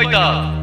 ファイ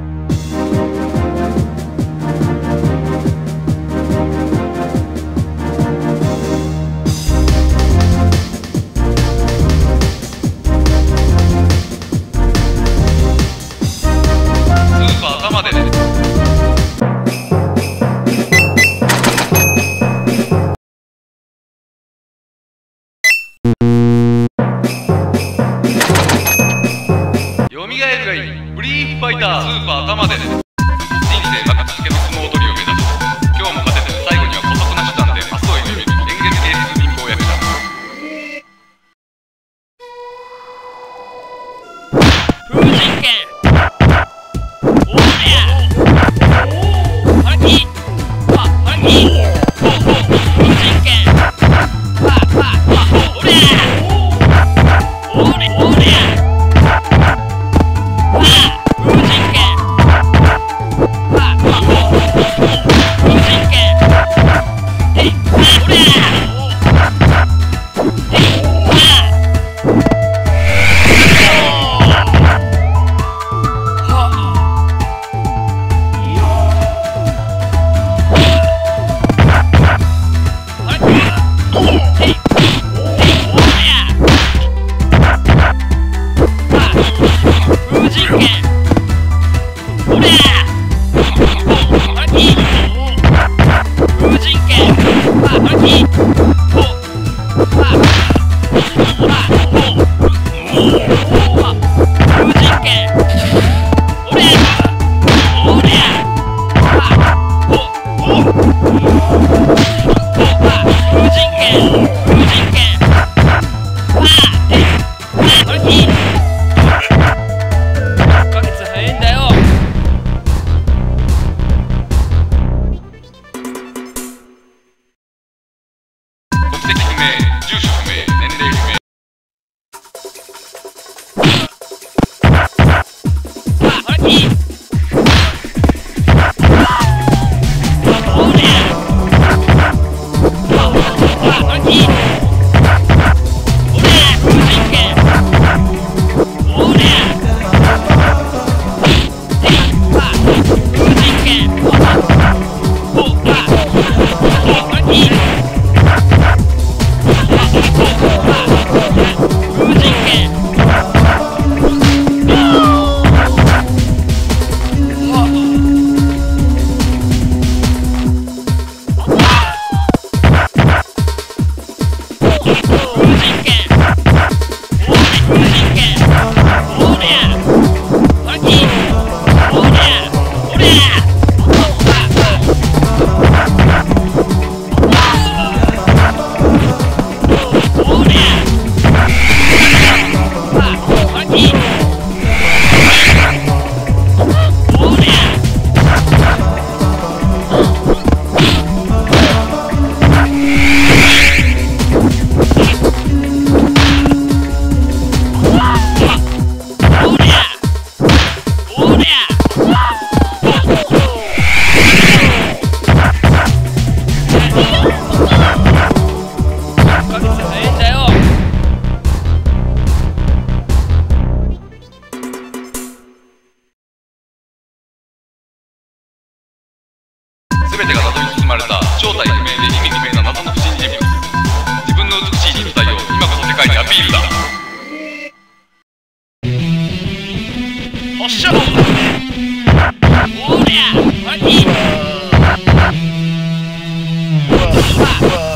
pop.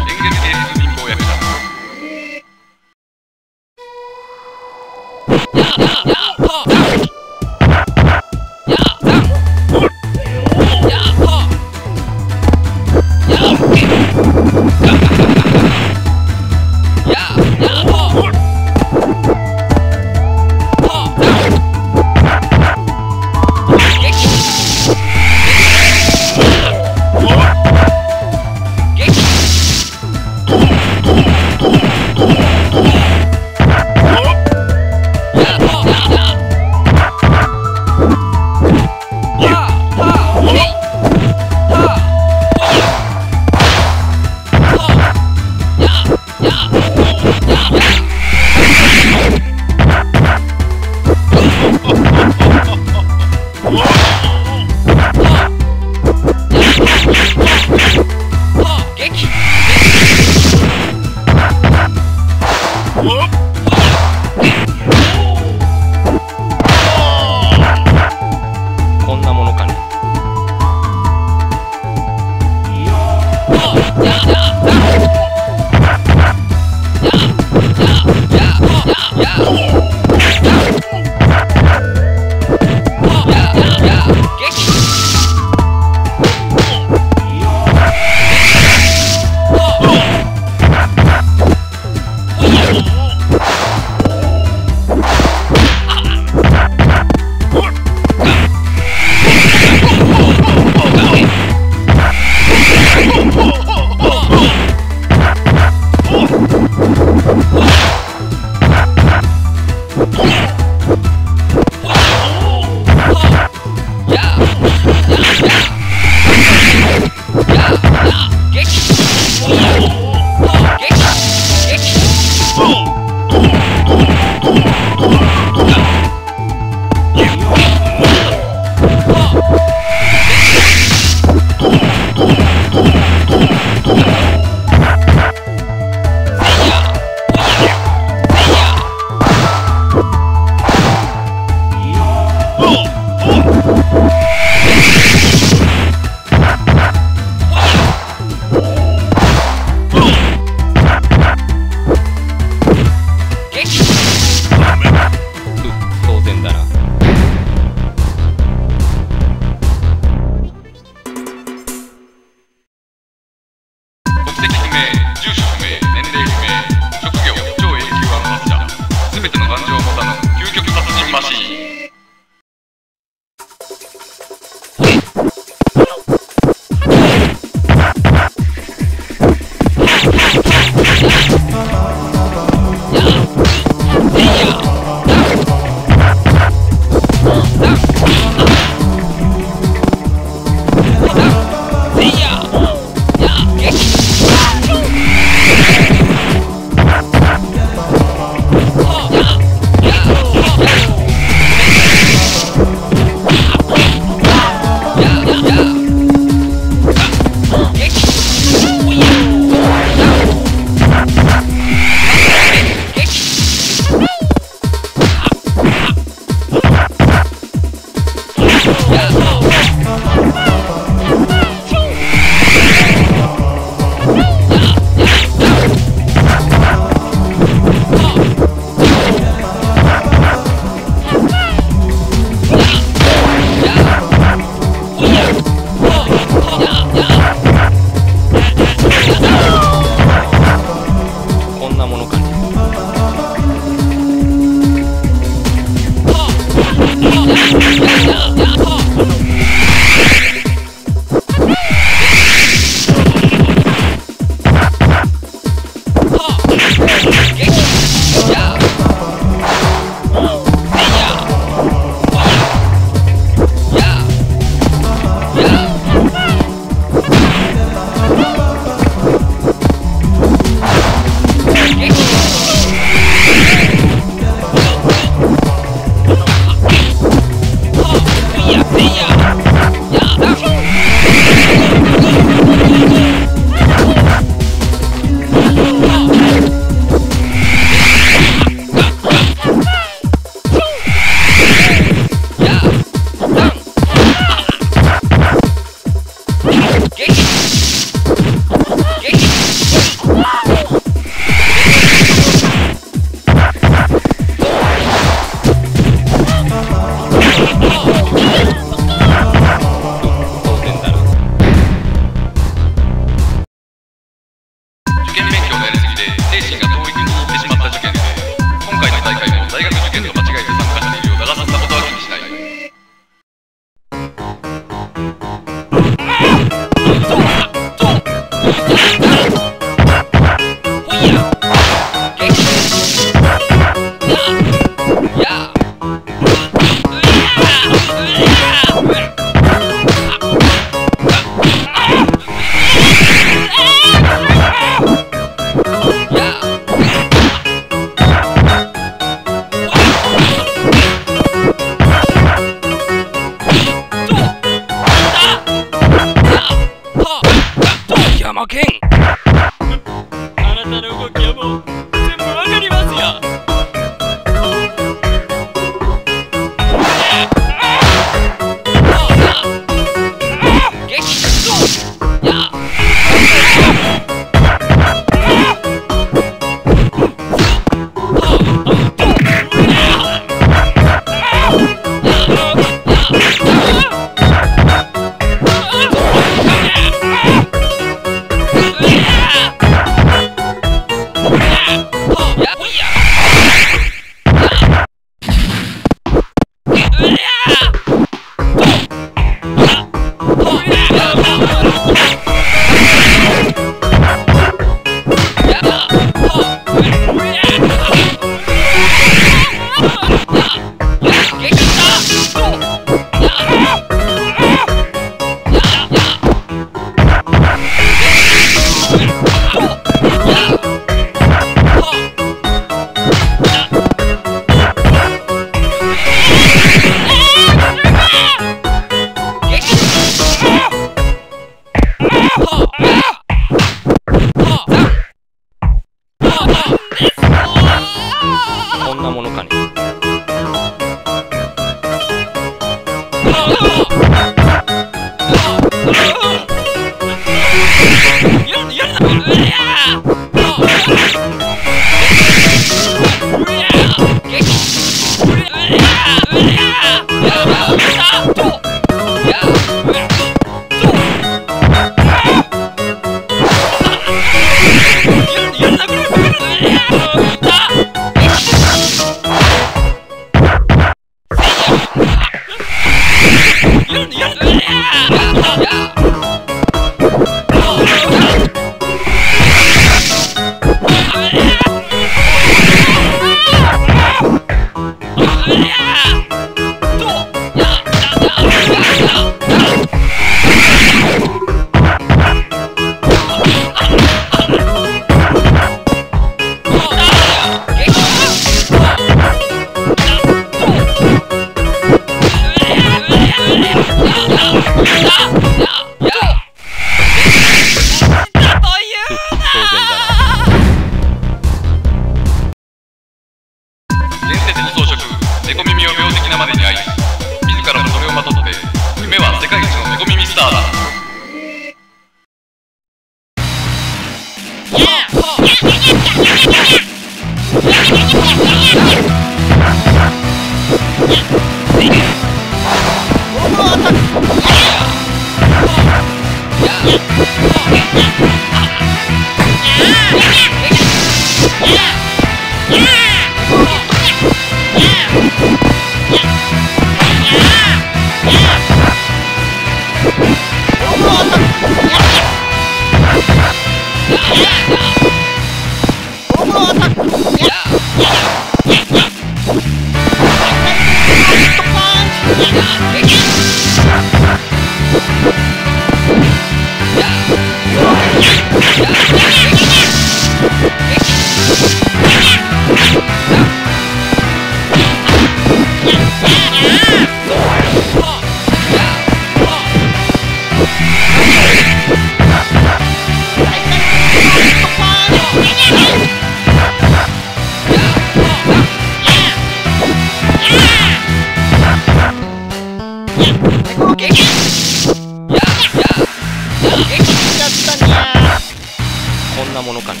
のかな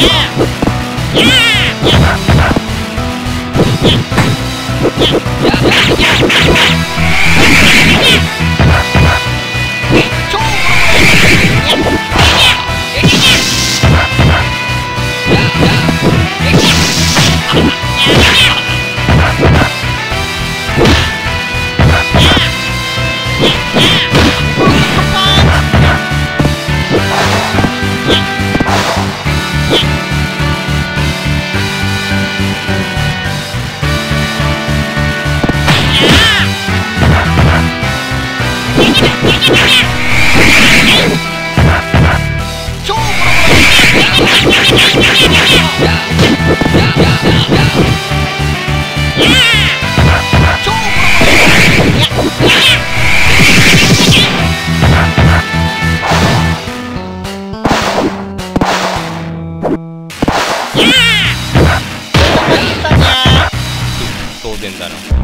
Yeah! Yeah! Yeah! Yeah! Yeah! Yeah! Yeah! Yeah! 70.